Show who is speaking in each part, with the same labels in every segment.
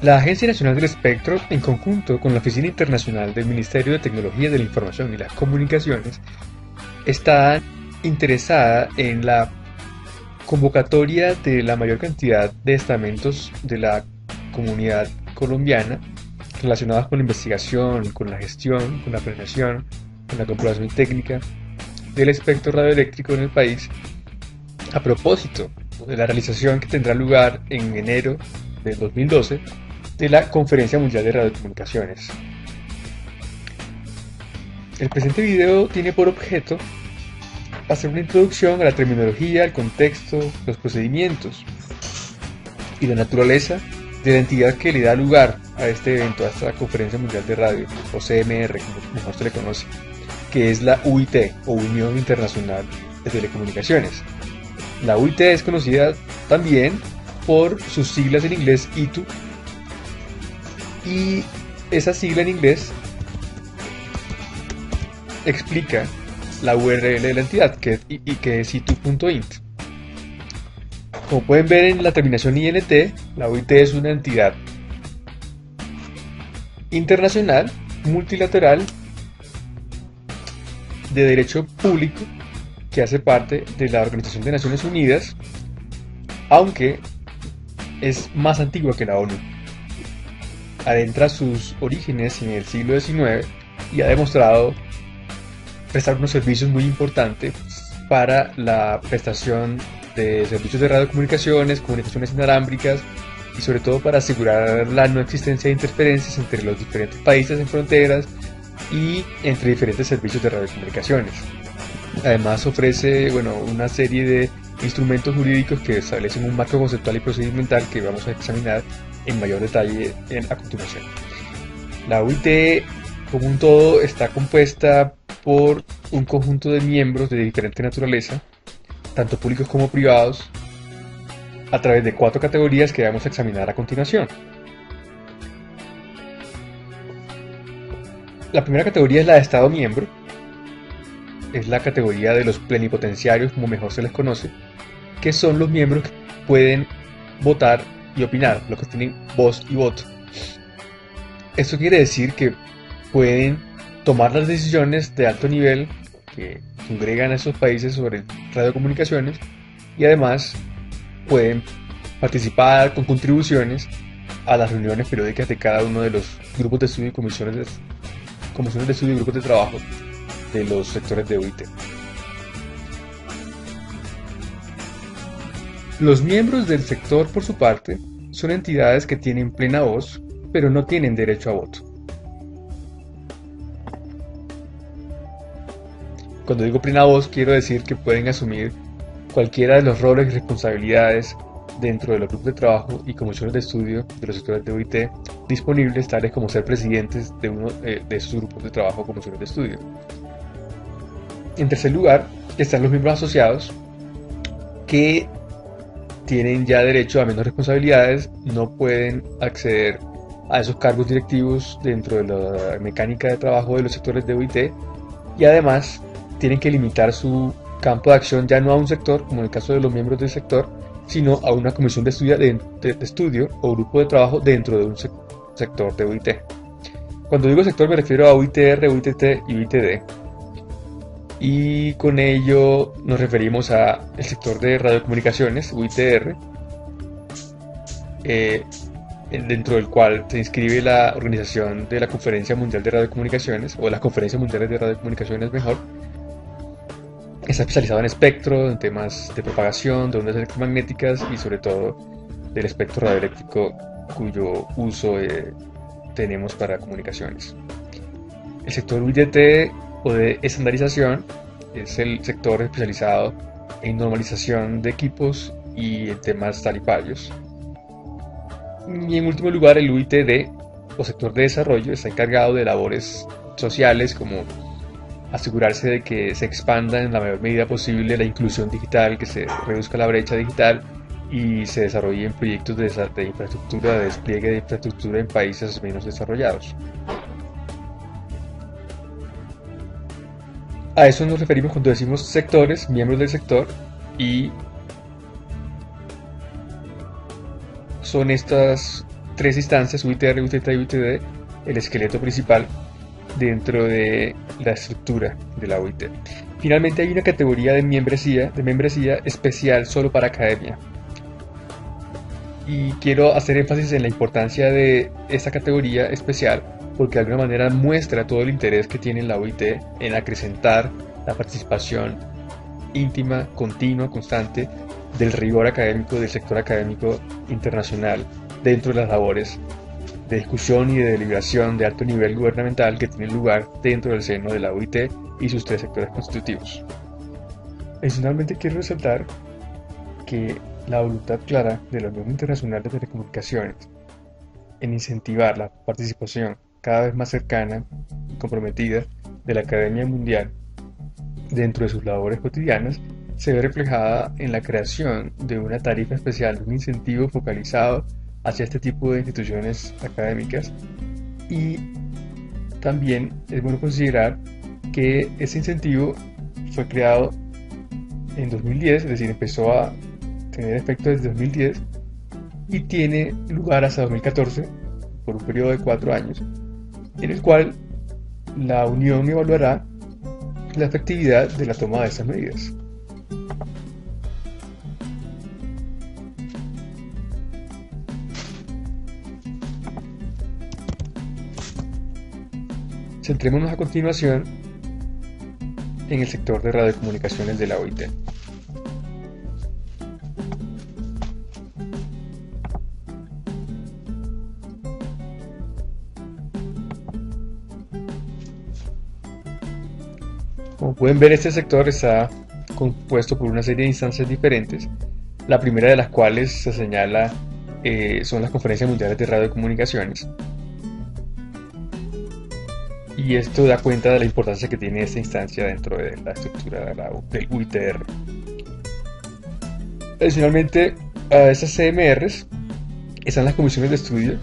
Speaker 1: La Agencia Nacional del Espectro, en conjunto con la Oficina Internacional del Ministerio de Tecnología de la Información y las Comunicaciones, está interesada en la convocatoria de la mayor cantidad de estamentos de la comunidad colombiana relacionados con la investigación, con la gestión, con la planeación, con la comprobación técnica del espectro radioeléctrico en el país, a propósito de la realización que tendrá lugar en enero del 2012 de la Conferencia Mundial de Radiocomunicaciones. El presente video tiene por objeto hacer una introducción a la terminología, el contexto, los procedimientos y la naturaleza de la entidad que le da lugar a este evento, a esta Conferencia Mundial de Radio, o CMR, como mejor se le conoce, que es la UIT, o Unión Internacional de Telecomunicaciones. La UIT es conocida también por sus siglas en inglés ITU, y esa sigla en inglés explica la URL de la entidad, que, y, que es itu.int. Como pueden ver en la terminación INT, la OIT es una entidad internacional, multilateral, de derecho público, que hace parte de la Organización de Naciones Unidas, aunque es más antigua que la ONU adentra sus orígenes en el siglo XIX y ha demostrado prestar unos servicios muy importantes para la prestación de servicios de radiocomunicaciones, comunicaciones inalámbricas y sobre todo para asegurar la no existencia de interferencias entre los diferentes países en fronteras y entre diferentes servicios de radiocomunicaciones. Además ofrece bueno, una serie de instrumentos jurídicos que establecen un marco conceptual y procedimental que vamos a examinar en mayor detalle a continuación. La UIT como un todo está compuesta por un conjunto de miembros de diferente naturaleza, tanto públicos como privados, a través de cuatro categorías que vamos a examinar a continuación. La primera categoría es la de Estado miembro, es la categoría de los plenipotenciarios, como mejor se les conoce, que son los miembros que pueden votar y opinar, los que tienen voz y voto. Esto quiere decir que pueden tomar las decisiones de alto nivel que congregan a esos países sobre radiocomunicaciones y además pueden participar con contribuciones a las reuniones periódicas de cada uno de los grupos de estudio y comisiones de, comisiones de estudio y grupos de trabajo de los sectores de OIT. Los miembros del sector, por su parte, son entidades que tienen plena voz, pero no tienen derecho a voto. Cuando digo plena voz, quiero decir que pueden asumir cualquiera de los roles y responsabilidades dentro de los grupos de trabajo y comisiones de estudio de los sectores de OIT disponibles, tales como ser presidentes de uno eh, de esos grupos de trabajo o comisiones de estudio. En tercer lugar, están los miembros asociados que tienen ya derecho a menos responsabilidades, no pueden acceder a esos cargos directivos dentro de la mecánica de trabajo de los sectores de OIT y además tienen que limitar su campo de acción ya no a un sector, como en el caso de los miembros del sector, sino a una comisión de estudio, o grupo de trabajo dentro de un sector de OIT. Cuando digo sector me refiero a OITR, OITT y OITD y con ello nos referimos a el sector de radiocomunicaciones, UITR, eh, dentro del cual se inscribe la organización de la Conferencia Mundial de Radiocomunicaciones, o las Conferencias Mundiales de Radiocomunicaciones mejor. Está especializado en espectro, en temas de propagación, de ondas electromagnéticas y sobre todo del espectro radioeléctrico cuyo uso eh, tenemos para comunicaciones. El sector UIT de estandarización, es el sector especializado en normalización de equipos y en temas tarifarios. Y en último lugar, el UITD, o sector de desarrollo, está encargado de labores sociales como asegurarse de que se expanda en la mayor medida posible la inclusión digital, que se reduzca la brecha digital y se desarrollen proyectos de, de infraestructura, de despliegue de infraestructura en países menos desarrollados. A eso nos referimos cuando decimos sectores, miembros del sector, y son estas tres instancias, UITR, UTT y UTD, el esqueleto principal dentro de la estructura de la UIT. Finalmente hay una categoría de membresía, de membresía especial solo para academia. Y quiero hacer énfasis en la importancia de esta categoría especial porque de alguna manera muestra todo el interés que tiene la UIT en acrecentar la participación íntima, continua, constante del rigor académico del sector académico internacional dentro de las labores de discusión y de deliberación de alto nivel gubernamental que tienen lugar dentro del seno de la UIT y sus tres sectores constitutivos. Adicionalmente quiero resaltar que la voluntad clara de la Unión Internacional de Telecomunicaciones en incentivar la participación cada vez más cercana y comprometida de la Academia Mundial dentro de sus labores cotidianas se ve reflejada en la creación de una tarifa especial, un incentivo focalizado hacia este tipo de instituciones académicas. Y también es bueno considerar que ese incentivo fue creado en 2010, es decir, empezó a tener efecto desde 2010 y tiene lugar hasta 2014 por un periodo de cuatro años, en el cual la Unión evaluará la efectividad de la toma de estas medidas. Centrémonos a continuación en el sector de radiocomunicaciones de la OIT. Como pueden ver, este sector está compuesto por una serie de instancias diferentes, la primera de las cuales se señala eh, son las conferencias mundiales de radiocomunicaciones, y esto da cuenta de la importancia que tiene esta instancia dentro de la estructura del UITR. Adicionalmente, a estas CMRs están las comisiones de estudio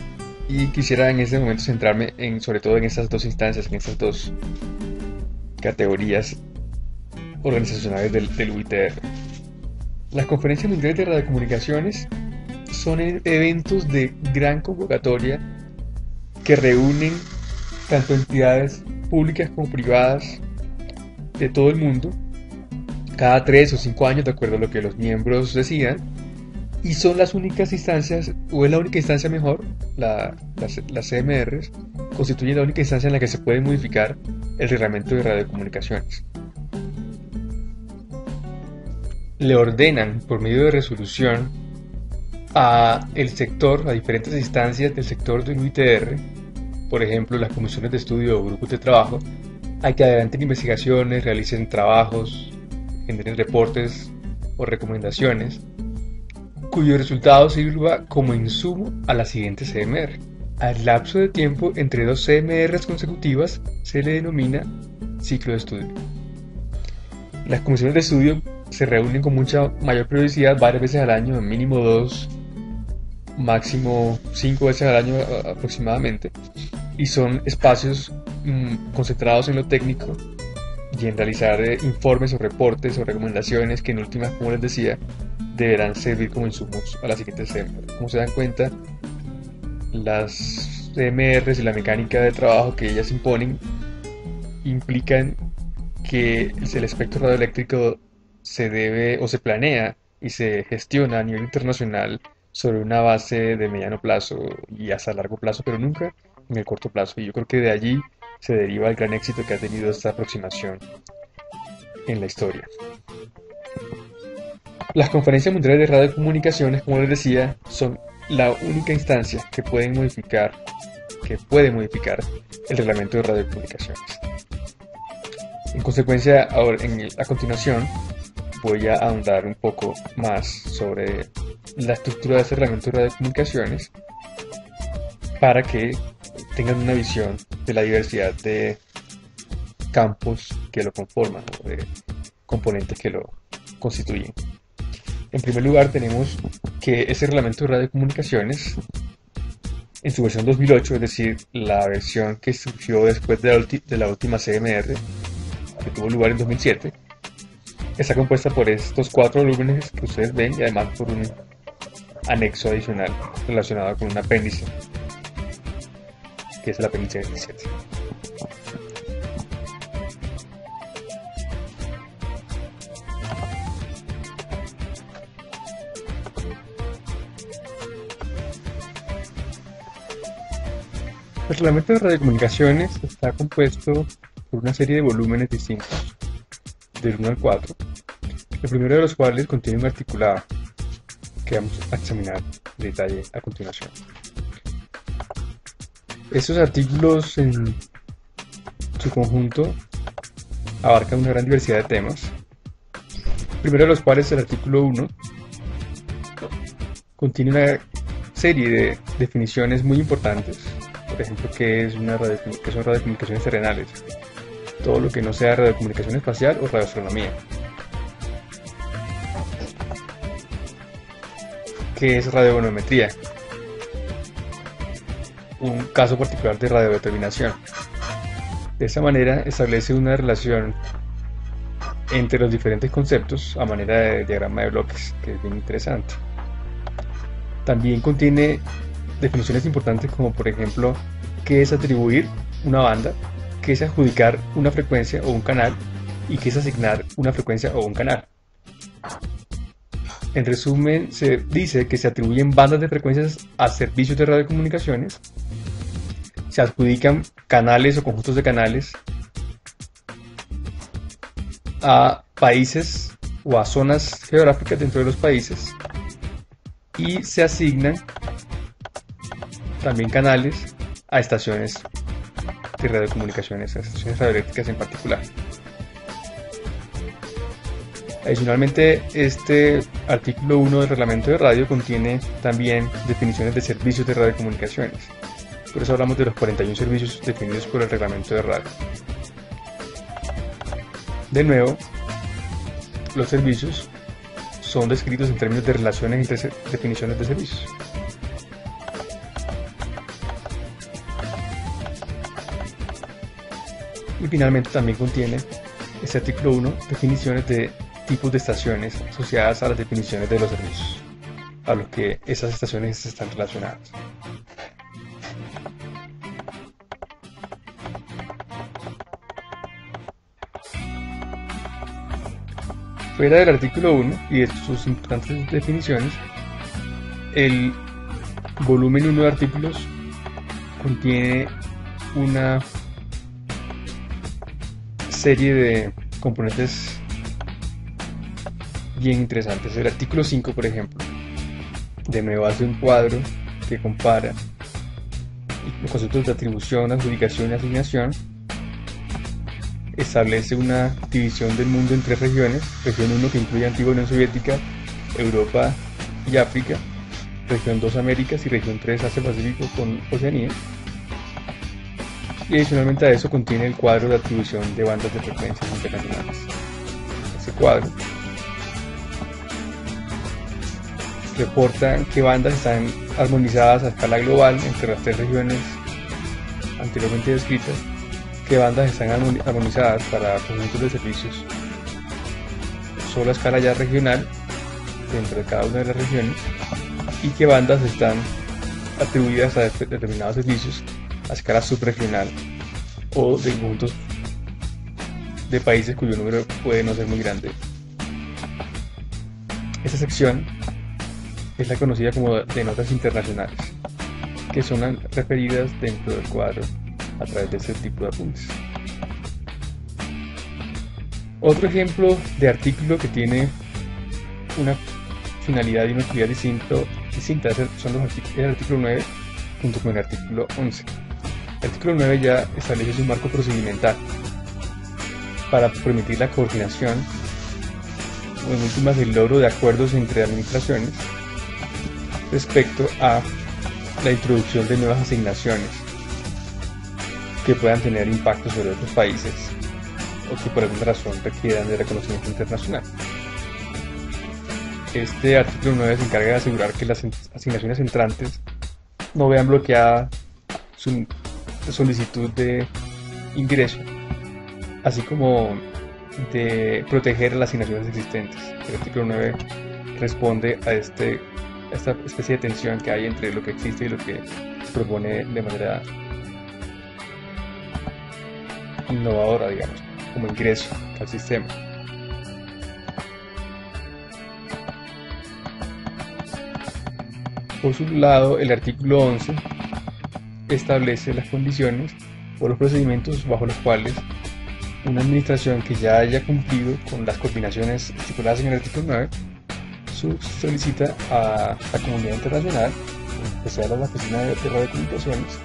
Speaker 1: y quisiera en este momento centrarme en, sobre todo en estas dos instancias, en estas dos categorías organizacionales del, del UITR. Las conferencias mundiales de radiocomunicaciones son eventos de gran convocatoria que reúnen tanto entidades públicas como privadas de todo el mundo, cada tres o cinco años, de acuerdo a lo que los miembros decidan, y son las únicas instancias, o es la única instancia mejor, la, las, CMRs, constituyen la única instancia en la que se puede modificar el reglamento de radiocomunicaciones. Le ordenan por medio de resolución a el sector, a diferentes instancias del sector del UITR, por ejemplo, las comisiones de estudio o grupos de trabajo, hay que adelanten investigaciones, realicen trabajos, generen reportes o recomendaciones, cuyo resultado sirva como insumo a la siguiente CMR. Al lapso de tiempo entre dos CMRs consecutivas se le denomina ciclo de estudio. Las comisiones de estudio se reúnen con mucha mayor periodicidad varias veces al año, mínimo dos, máximo cinco veces al año aproximadamente, y son espacios mm, concentrados en lo técnico y en realizar eh, informes o reportes o recomendaciones que en últimas, como les decía, deberán servir como insumos a las siguientes CMR. Como se dan cuenta, las CMRs y la mecánica de trabajo que ellas imponen implican que el espectro radioeléctrico se debe o se planea y se gestiona a nivel internacional sobre una base de mediano plazo y hasta largo plazo, pero nunca en el corto plazo. Y yo creo que de allí se deriva el gran éxito que ha tenido esta aproximación en la historia. Las conferencias mundiales de radiocomunicaciones, como les decía, son la única instancia que pueden modificar, que puede modificar el reglamento de radiocomunicaciones. En consecuencia, ahora, a continuación, voy a ahondar un poco más sobre la estructura de este reglamento de radiocomunicaciones para que tengan una visión de la diversidad de campos que lo conforman o de componentes que lo constituyen. En primer lugar tenemos que ese reglamento de radiocomunicaciones en su versión 2008, es decir, la versión que surgió después de la, última CMR, que tuvo lugar en 2007, está compuesta por estos cuatro volúmenes que ustedes ven y además por un anexo adicional relacionado con un apéndice, que es el apéndice 27. El reglamento de radiocomunicaciones está compuesto por una serie de volúmenes distintos, del 1 al 4, el primero de los cuales contiene un articulado que vamos a examinar en detalle a continuación. Estos artículos en su conjunto abarcan una gran diversidad de temas, el primero de los cuales, el artículo 1, contiene una serie de definiciones muy importantes por ejemplo, qué es una radiocomunicación, son radiocomunicaciones terrenales, todo lo que no sea radiocomunicación espacial o radioastronomía. ¿Qué es radiobonometría? Un caso particular de radiodeterminación. De esta manera establece una relación entre los diferentes conceptos a manera de diagrama de bloques, que es bien interesante. También contiene definiciones importantes como por ejemplo qué es atribuir una banda, qué es adjudicar una frecuencia o un canal y qué es asignar una frecuencia o un canal. En resumen, se dice que se atribuyen bandas de frecuencias a servicios de radiocomunicaciones, se adjudican canales o conjuntos de canales a países o a zonas geográficas dentro de los países y se asignan también canales a estaciones de radiocomunicaciones, a estaciones radioeléctricas en particular. Adicionalmente, este artículo 1 del reglamento de radio contiene también definiciones de servicios de radiocomunicaciones. Por eso hablamos de los 41 servicios definidos por el reglamento de radio. De nuevo, los servicios son descritos en términos de relaciones entre definiciones de servicios. Y finalmente también contiene este artículo 1 definiciones de tipos de estaciones asociadas a las definiciones de los servicios, a los que esas estaciones están relacionadas. Fuera del artículo 1 y de sus importantes definiciones, el volumen 1 de artículos contiene una serie de componentes bien interesantes. El artículo 5, por ejemplo, de nuevo hace un cuadro que compara los conceptos de atribución, adjudicación y asignación. Establece una división del mundo en tres regiones. Región 1 que incluye Antigua Unión Soviética, Europa y África. Región 2 Américas y región 3 Asia Pacífico con Oceanía y adicionalmente a eso contiene el cuadro de atribución de bandas de frecuencias internacionales. Ese cuadro reporta qué bandas están armonizadas a escala global entre las tres regiones anteriormente descritas, qué bandas están armonizadas para conjuntos de servicios solo a escala ya regional dentro de cada una de las regiones y qué bandas están atribuidas a determinados servicios a escala subregional o de conjuntos de países cuyo número puede no ser muy grande. Esta sección es la conocida como de notas internacionales, que son referidas dentro del cuadro a través de este tipo de apuntes. Otro ejemplo de artículo que tiene una finalidad y una utilidad distinto, distinta son los el artículo 9 junto con el artículo 11. Artículo 9 ya establece un marco procedimental para permitir la coordinación o en últimas el logro de acuerdos entre administraciones respecto a la introducción de nuevas asignaciones que puedan tener impacto sobre otros países o que por alguna razón requieran de reconocimiento internacional. Este artículo 9 se encarga de asegurar que las asignaciones entrantes no vean bloqueada su solicitud de ingreso, así como de proteger las asignaciones existentes. El artículo 9 responde a este esta especie de tensión que hay entre lo que existe y lo que propone de manera innovadora, digamos, como ingreso al sistema. Por su lado, el artículo 11 establece las condiciones o los procedimientos bajo los cuales una administración que ya haya cumplido con las coordinaciones estipuladas en el artículo 9 solicita a la comunidad internacional, en especial a la Oficina de Radiocomunicaciones,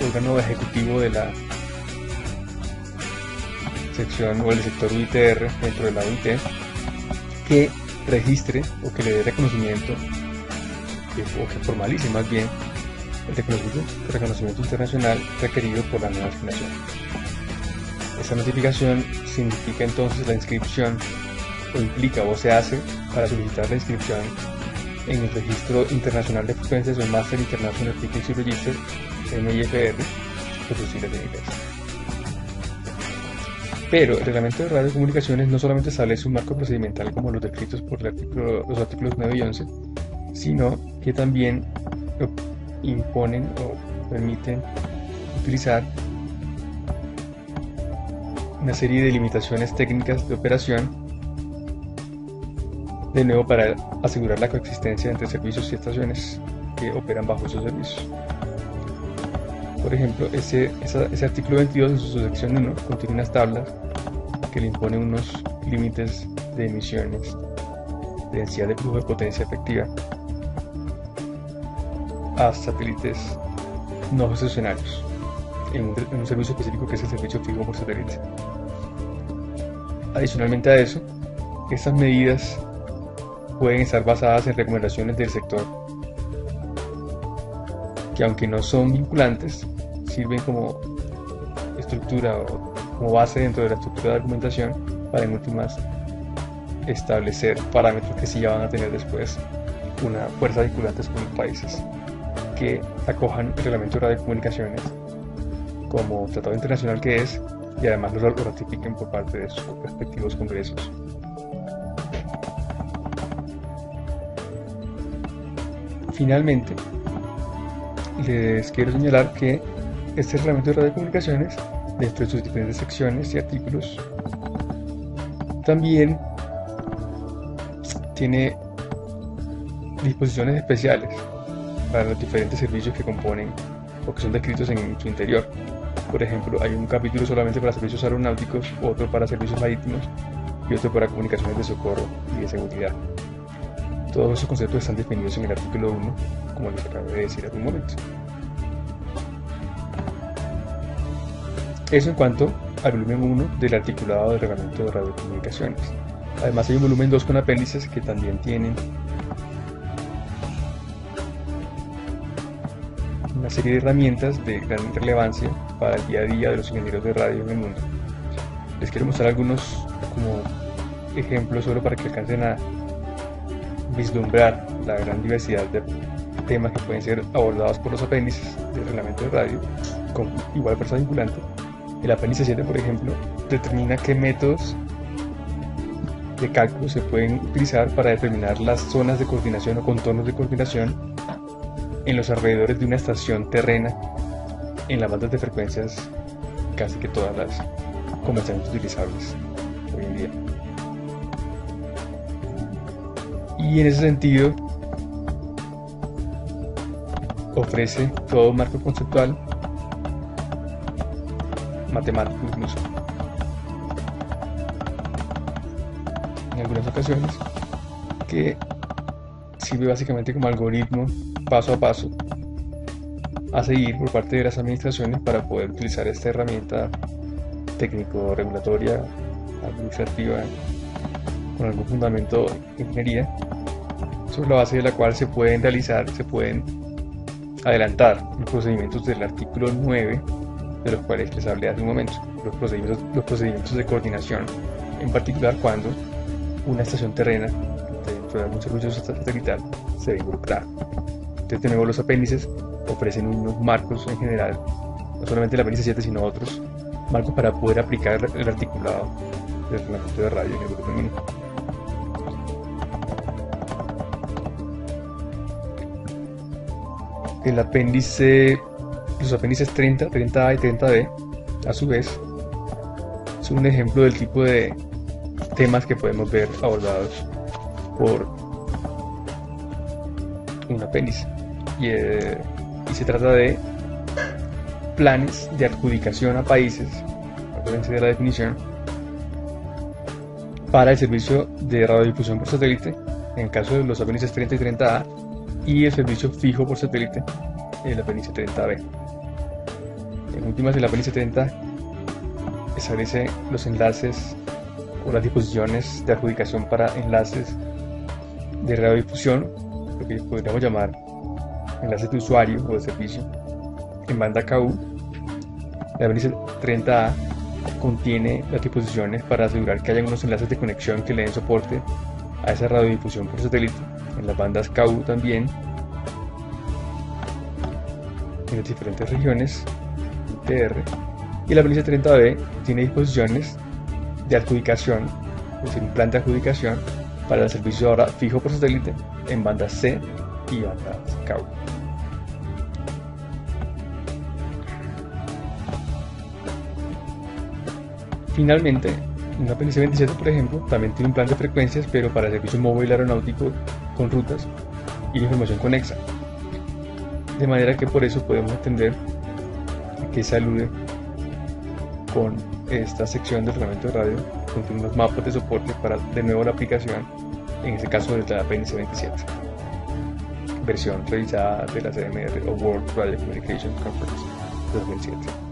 Speaker 1: órgano ejecutivo de la sección o el sector UITR dentro de la OIT, que registre o que le dé reconocimiento o que formalice más bien el reconocimiento, internacional requerido por la nueva asignación. Esta notificación significa entonces la inscripción o implica o se hace para solicitar la inscripción en el Registro Internacional de Frecuencias o Master International Frequency Register, MIFR, por sus siglas en inglés. Pero el reglamento de radiocomunicaciones no solamente establece un marco procedimental como los descritos por los artículos 9 y 11, sino que también imponen o permiten utilizar una serie de limitaciones técnicas de operación de nuevo para asegurar la coexistencia entre servicios y estaciones que operan bajo esos servicios. Por ejemplo, ese, artículo 22 en su sección 1 contiene unas tablas que le imponen unos límites de emisiones, de densidad de flujo de potencia efectiva a satélites no estacionarios en un, servicio específico que es el servicio fijo por satélite. Adicionalmente a eso, estas medidas pueden estar basadas en recomendaciones del sector que aunque no son vinculantes, sirven como estructura o como base dentro de la estructura de argumentación para en últimas establecer parámetros que sí ya van a tener después una fuerza vinculante con los países que acojan el reglamento de radiocomunicaciones como tratado internacional que es y además lo ratifiquen por parte de sus respectivos congresos. Finalmente, les quiero señalar que este reglamento de radiocomunicaciones, dentro de sus diferentes secciones y artículos, también tiene disposiciones especiales para los diferentes servicios que componen o que son descritos en su interior. Por ejemplo, hay un capítulo solamente para servicios aeronáuticos, otro para servicios marítimos y otro para comunicaciones de socorro y de seguridad. Todos esos conceptos están definidos en el artículo 1, como les acabo de decir hace un momento. Eso en cuanto al volumen 1 del articulado del reglamento de radiocomunicaciones. Además hay un volumen 2 con apéndices que también tienen una serie de herramientas de gran relevancia para el día a día de los ingenieros de radio en el mundo. Les quiero mostrar algunos como ejemplos solo para que alcancen a vislumbrar la gran diversidad de temas que pueden ser abordados por los apéndices del reglamento de radio con igual fuerza vinculante. El apéndice 7, por ejemplo, determina qué métodos de cálculo se pueden utilizar para determinar las zonas de coordinación o contornos de coordinación en los alrededores de una estación terrena en las bandas de frecuencias casi que todas las comercialmente utilizables hoy en día. Y en ese sentido ofrece todo un marco conceptual matemático incluso. En algunas ocasiones que sirve básicamente como algoritmo paso a paso a seguir por parte de las administraciones para poder utilizar esta herramienta técnico-regulatoria, administrativa, con algún fundamento de ingeniería, sobre la base de la cual se pueden realizar, se pueden adelantar los procedimientos del artículo 9, de los cuales les hablé hace un momento, los procedimientos, de coordinación, en particular cuando una estación terrena dentro de algún servicio satelital se ve involucrada. De nuevo, los apéndices ofrecen unos marcos en general, no solamente el apéndice 7, sino otros marcos para poder aplicar el articulado del reglamento de radio en el grupo el apéndice, los apéndices 30, 30A y 30B, a su vez, son un ejemplo del tipo de temas que podemos ver abordados por un apéndice. Y, eh, y se trata de planes de adjudicación a países, acuérdense de la definición, para el servicio de radiodifusión por satélite, en el caso de los apéndices 30 y 30A, y el servicio fijo por satélite, el apéndice 30B. En últimas, el apéndice 30 establece los enlaces o las disposiciones de adjudicación para enlaces de radiodifusión, lo que podríamos llamar enlaces de usuario o de servicio, en banda KU. La apéndice 30A contiene las disposiciones para asegurar que haya unos enlaces de conexión que le den soporte a esa radiodifusión por satélite, en las bandas KU también, en las diferentes regiones, ITR, y la apéndice 30B tiene disposiciones de adjudicación, es decir, un plan de adjudicación para el servicio ahora fijo por satélite en bandas C y bandas KU. Finalmente, una apéndice 27, por ejemplo, también tiene un plan de frecuencias, pero para servicio móvil aeronáutico con rutas y información conexa. De manera que por eso podemos entender que se alude con esta sección del reglamento de radio, contiene unos mapas de soporte para de nuevo la aplicación, en este caso de la apéndice 27, versión revisada de la CMR o World Radio Communication Conference 2007.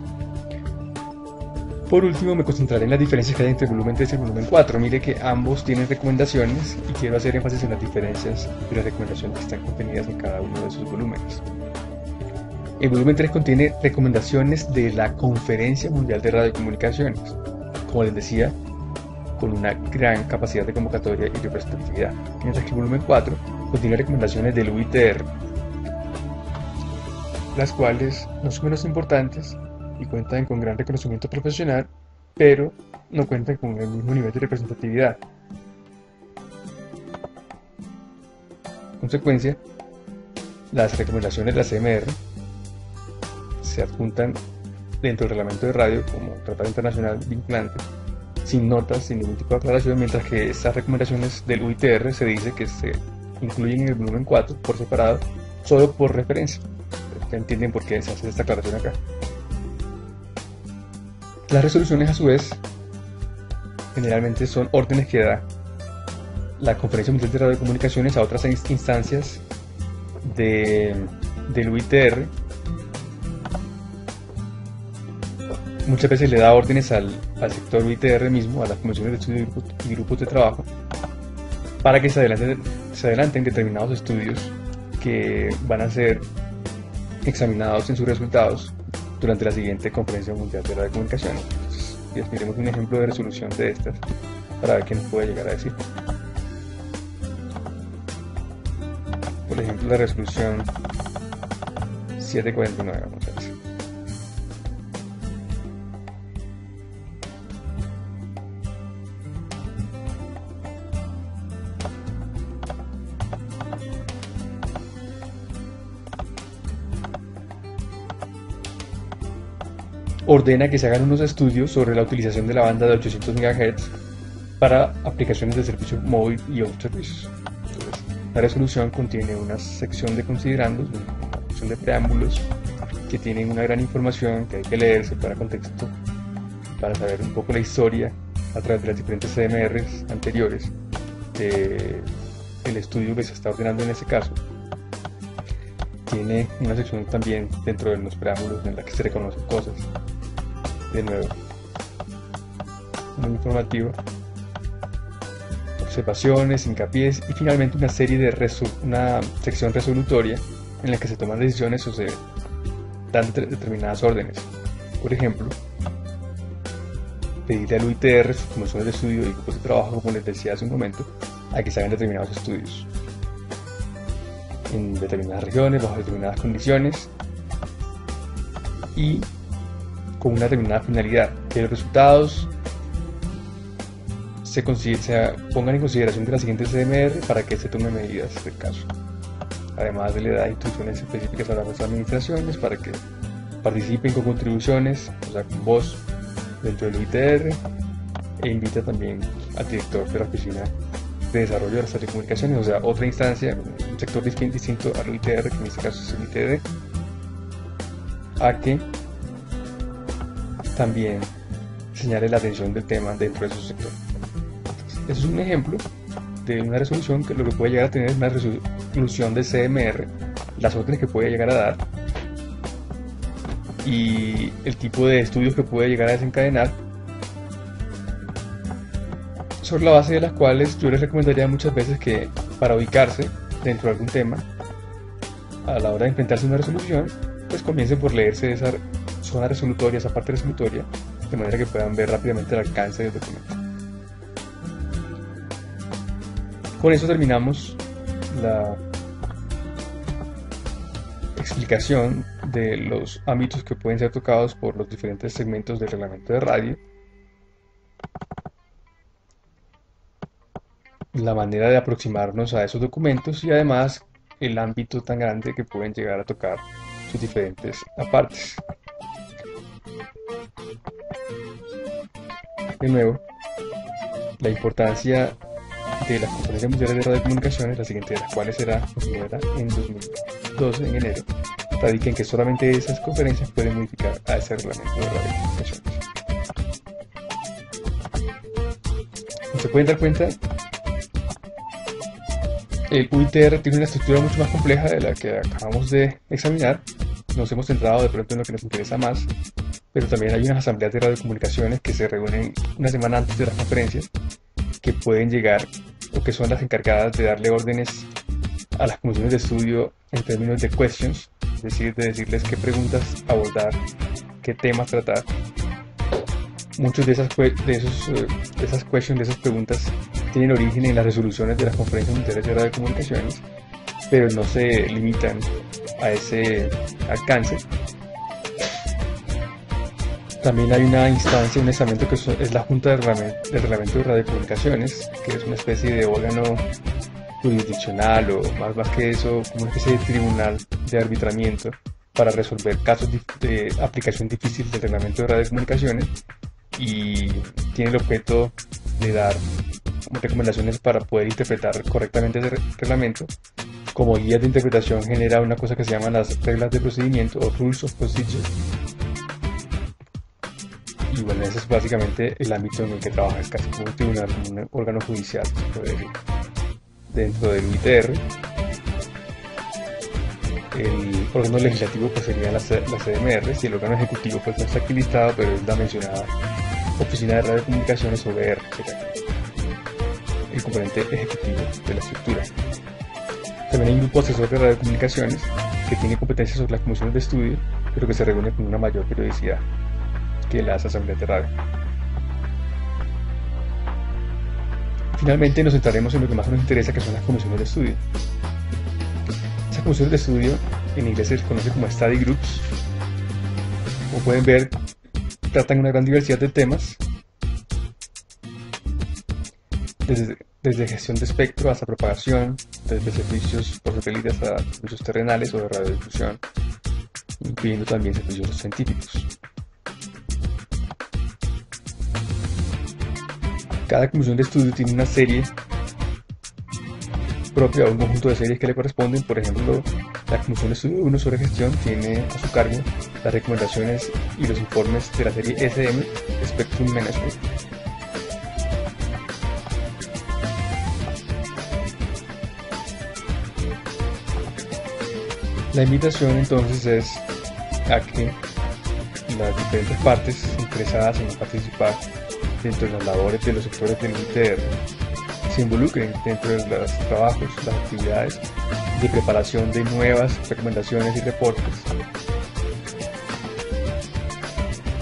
Speaker 1: Por último, me concentraré en las diferencias que hay entre el volumen 3 y el volumen 4. Mire que ambos tienen recomendaciones y quiero hacer énfasis en las diferencias y las recomendaciones que están contenidas en cada uno de sus volúmenes. El volumen 3 contiene recomendaciones de la Conferencia Mundial de Radiocomunicaciones, como les decía, con una gran capacidad de convocatoria y representatividad. Mientras que el volumen 4 contiene recomendaciones del UITR, las cuales no son menos importantes y cuentan con gran reconocimiento profesional, pero no cuentan con el mismo nivel de representatividad. En consecuencia, las recomendaciones de la CMR se adjuntan dentro del reglamento de radio como tratado internacional vinculante, sin notas, sin ningún tipo de aclaración, mientras que estas recomendaciones del UITR se dice que se incluyen en el volumen 4 por separado, solo por referencia. Entienden por qué se hace esta aclaración acá. Las resoluciones a su vez generalmente son órdenes que da la Conferencia Mundial de Radiocomunicaciones a otras instancias de, del UITR. Muchas veces le da órdenes al, sector UITR mismo, a las comisiones de estudio y grupos de trabajo, para que se adelanten determinados estudios que van a ser examinados en sus resultados durante la siguiente Conferencia Mundial de la Comunicación. Entonces, miremos un ejemplo de resolución de estas para ver qué nos puede llegar a decir. Por ejemplo, la resolución 749, ordena que se hagan unos estudios sobre la utilización de la banda de 800 MHz para aplicaciones de servicio móvil y otros servicios. la resolución contiene una sección de considerandos, una sección de preámbulos que tienen una gran información que hay que leerse para contexto, para saber un poco la historia a través de las diferentes CMRs anteriores del estudio que se está ordenando en ese caso. Tiene una sección también dentro de los preámbulos en la que se reconocen cosas de nuevo. Muy informativo. Observaciones, hincapiés y finalmente una serie de una sección resolutoria en la que se toman decisiones o se dan determinadas órdenes. Por ejemplo, pedirle al UITR, sus comisiones de estudio y grupos de trabajo, como les decía hace un momento, a que se hagan determinados estudios en determinadas regiones, bajo determinadas condiciones y con una determinada finalidad, que los resultados se, pongan en consideración de la siguiente CMR para que se tomen medidas del caso. Además, le da instrucciones específicas a las administraciones para que participen con contribuciones, o sea, con voz dentro del UITR e invita también al director de la oficina de desarrollo de las telecomunicaciones, o sea, otra instancia, un sector distinto al UITR, que en este caso es el UITR, a que también señale la atención del tema dentro de su sector. Eso es un ejemplo de una resolución que lo que puede llegar a tener es una resolución de CMR, las órdenes que puede llegar a dar y el tipo de estudios que puede llegar a desencadenar sobre la base de las cuales yo les recomendaría muchas veces que para ubicarse dentro de algún tema a la hora de enfrentarse a una resolución pues comiencen por leerse esa zona resolutoria, esa parte resolutoria de manera que puedan ver rápidamente el alcance del documento con eso terminamos la explicación de los ámbitos que pueden ser tocados por los diferentes segmentos del reglamento de radio, la manera de aproximarnos a esos documentos y además el ámbito tan grande que pueden llegar a tocar sus diferentes apartes. De nuevo, la importancia de las conferencias mundiales de radiocomunicaciones, la siguiente de las cuales será considerada en 2012 en enero, radica en que solamente esas conferencias pueden modificar a ese reglamento de radiocomunicaciones. Se pueden dar cuenta, el UITR tiene una estructura mucho más compleja de la que acabamos de examinar. Nos hemos centrado de pronto en lo que nos interesa más, pero también hay unas asambleas de radiocomunicaciones que se reúnen una semana antes de las conferencias que pueden llegar o que son las encargadas de darle órdenes a las comisiones de estudio en términos de questions, es decir, de decirles qué preguntas abordar, qué temas tratar. Muchos de esas, de, esos, eh, de esas questions, de esas preguntas, tienen origen en las resoluciones de las conferencias mundiales de radiocomunicaciones, pero no se limitan a ese alcance, también hay una instancia, un estamento que es la Junta de Reglamento, de Radiocomunicaciones, que es una especie de órgano jurisdiccional o más, más que eso, como una especie de tribunal de arbitramiento para resolver casos de, aplicación difícil del reglamento de radiocomunicaciones y tiene el objeto de dar recomendaciones para poder interpretar correctamente ese reglamento. Como guía de interpretación genera una cosa que se llama las reglas de procedimiento o Rules of Procedure, y bueno, ese es básicamente el ámbito en el que trabaja, es casi como un tribunal, un órgano judicial, Dentro del ITR, el órgano legislativo pues sería la, CDMR, y el órgano ejecutivo pues no está aquí pero es la mencionada Oficina de Radiocomunicaciones OBR, el componente ejecutivo de la estructura. También hay un grupo asesor de radiocomunicaciones que tiene competencias sobre las comisiones de estudio, pero que se reúne con una mayor periodicidad que las asambleas de radio. Finalmente nos centraremos en lo que más nos interesa, que son las comisiones de estudio. Esas comisiones de estudio en inglés se les conoce como study groups. Como pueden ver, tratan una gran diversidad de temas, desde, desde gestión de espectro hasta propagación, desde servicios por satélite hasta servicios terrenales o de radiodifusión, incluyendo también servicios científicos. Cada comisión de estudio tiene una serie propia un conjunto de series que le corresponden. Por ejemplo, la Comisión de Estudio 1 sobre gestión tiene a su cargo las recomendaciones y los informes de la serie SM, Spectrum Management. La invitación entonces es a que las diferentes partes interesadas en participar dentro de las labores de los sectores del ITR se involucren dentro de los trabajos, las actividades de preparación de nuevas recomendaciones y reportes.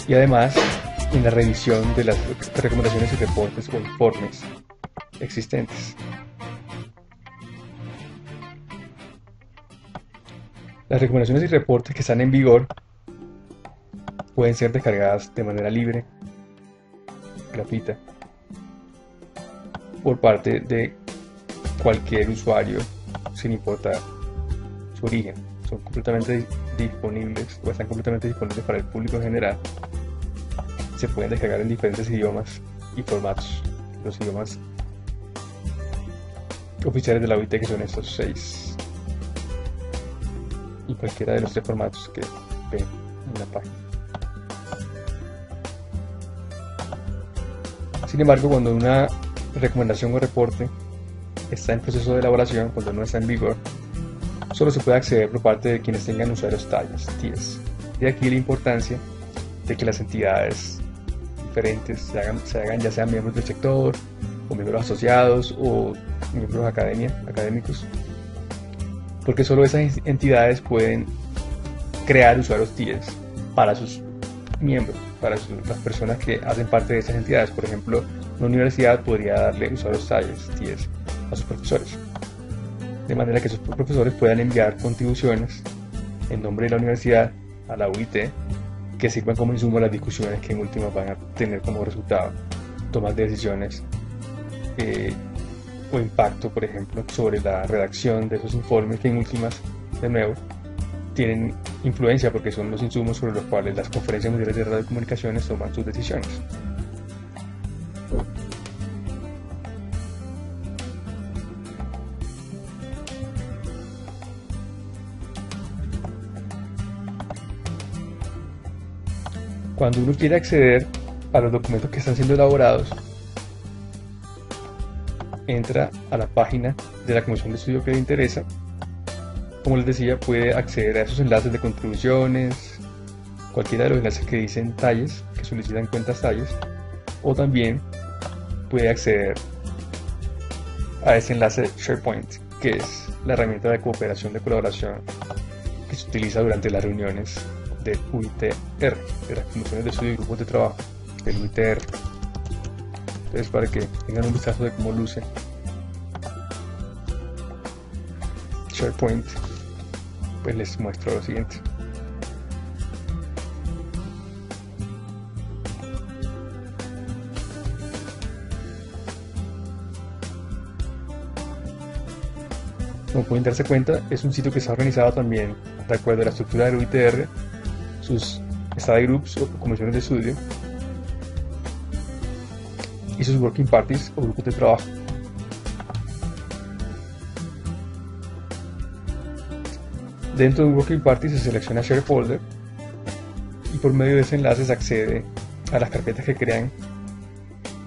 Speaker 1: Y además en la revisión de las recomendaciones y reportes o informes existentes. Las recomendaciones y reportes que están en vigor pueden ser descargadas de manera libre gratuita por parte de cualquier usuario sin importar su origen. Son completamente disponibles o están completamente disponibles para el público en general. Se pueden descargar en diferentes idiomas y formatos. Los idiomas oficiales de la OIT que son estos seis. Y cualquiera de los tres formatos que ven en la página. Sin embargo, cuando una recomendación o reporte está en proceso de elaboración, cuando no está en vigor, solo se puede acceder por parte de quienes tengan usuarios tallas, TIES. De aquí la importancia de que las entidades diferentes se hagan, ya sean miembros del sector, o miembros asociados, o miembros académicos, porque solo esas entidades pueden crear usuarios TIES para sus miembros para las personas que hacen parte de estas entidades. Por ejemplo, una universidad podría darle usuarios TIES, a sus profesores. De manera que sus profesores puedan enviar contribuciones en nombre de la universidad a la UIT que sirvan como insumo a las discusiones que en última van a tener como resultado tomar decisiones eh, o impacto, por ejemplo, sobre la redacción de esos informes que en últimas, de nuevo, tienen influencia porque son los insumos sobre los cuales las conferencias mundiales de radiocomunicaciones toman sus decisiones. Cuando uno quiere acceder a los documentos que están siendo elaborados, entra a la página de la comisión de estudio que le interesa como les decía, puede acceder a esos enlaces de contribuciones, cualquiera de los enlaces que dicen talles, que solicitan cuentas talles, o también puede acceder a ese enlace SharePoint, que es la herramienta de cooperación de colaboración que se utiliza durante las reuniones del UITR, de las comisiones de estudio y grupos de trabajo del UITR. Entonces, para que tengan un vistazo de cómo luce SharePoint pues les muestro lo siguiente. Como pueden darse cuenta, es un sitio que está organizado también de acuerdo a la estructura del UITR, sus study groups o comisiones de estudio y sus working parties o grupos de trabajo. Dentro de un Working Party se selecciona Share Folder y por medio de ese enlace se accede a las carpetas que crean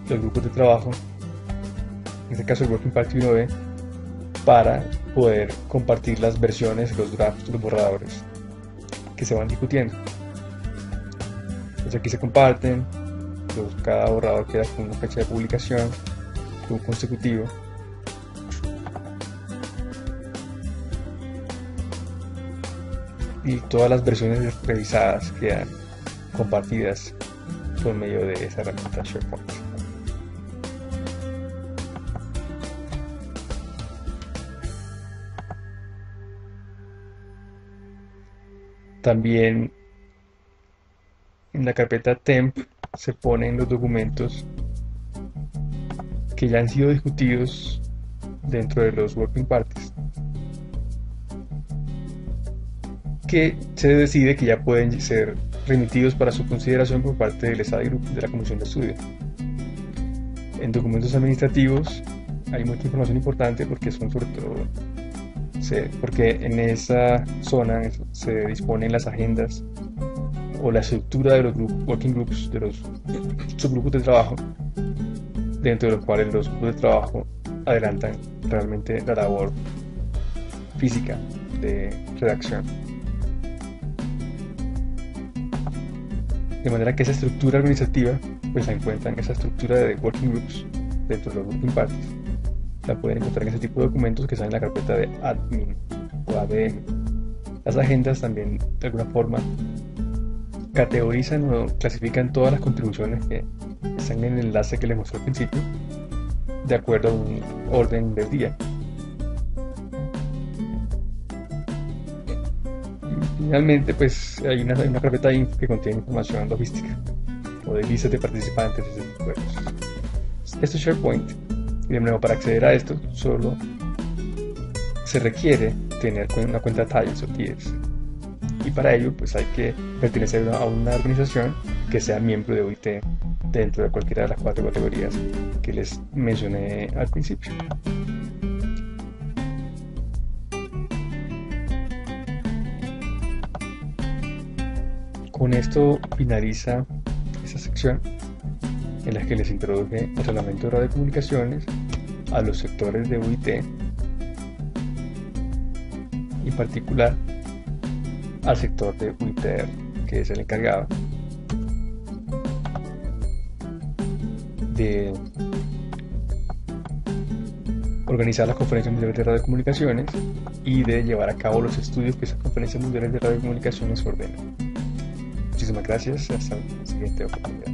Speaker 1: los grupos de trabajo, en este caso el Working Party 1B, para poder compartir las versiones, los drafts, los borradores que se van discutiendo. Entonces aquí se comparten, cada borrador queda con una fecha de publicación, un consecutivo y todas las versiones revisadas quedan compartidas por medio de esa herramienta SharePoint. También en la carpeta temp se ponen los documentos que ya han sido discutidos dentro de los working parties que se decide que ya pueden ser remitidos para su consideración por parte del SAD Group de la Comisión de Estudio. En documentos administrativos hay mucha información importante porque son sobre todo porque en esa zona se disponen las agendas o la estructura de los working groups, de los subgrupos de trabajo, dentro de los cuales los grupos de trabajo adelantan realmente la labor física de redacción. De manera que esa estructura organizativa pues la encuentran, esa estructura de working groups dentro de los working parties, la pueden encontrar en ese tipo de documentos que están en la carpeta de admin o ADM. Las agendas también de alguna forma categorizan o clasifican todas las contribuciones que están en el enlace que les mostré al principio de acuerdo a un orden del día. Finalmente, pues hay una, carpeta info que contiene información logística o de listas de participantes, de cosas. Esto es SharePoint. Y de nuevo, para acceder a esto, solo se requiere tener una cuenta TIES o TIES. Y para ello pues hay que pertenecer a una organización que sea miembro de OIT dentro de cualquiera de las cuatro categorías que les mencioné al principio. Con esto finaliza esta sección en la que les introduje el reglamento de radiocomunicaciones a los sectores de UIT y en particular al sector de UITR que es el encargado de organizar las conferencias mundiales de radiocomunicaciones y de llevar a cabo los estudios que esas conferencias mundiales de radiocomunicaciones ordenan. Muchísimas gracias, hasta la siguiente oportunidad.